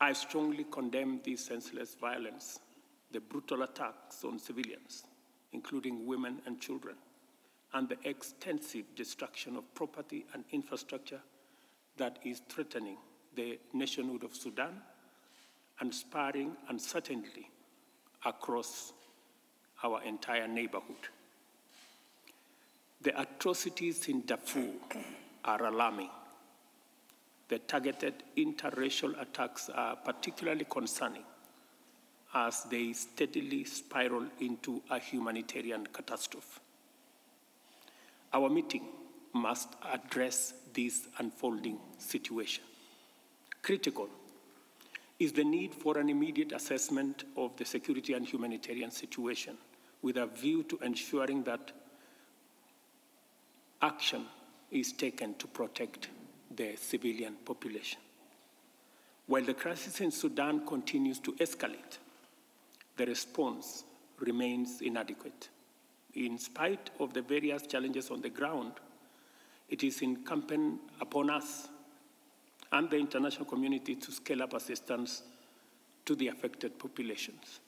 I strongly condemn this senseless violence, the brutal attacks on civilians, including women and children, and the extensive destruction of property and infrastructure that is threatening the nationhood of Sudan and spurring uncertainty across our entire neighborhood. The atrocities in Darfur are alarming. The targeted interracial attacks are particularly concerning as they steadily spiral into a humanitarian catastrophe. Our meeting must address this unfolding situation. Critical is the need for an immediate assessment of the security and humanitarian situation with a view to ensuring that action is taken to protect the civilian population. While the crisis in Sudan continues to escalate, the response remains inadequate. In spite of the various challenges on the ground, it is incumbent upon us and the international community to scale up assistance to the affected populations.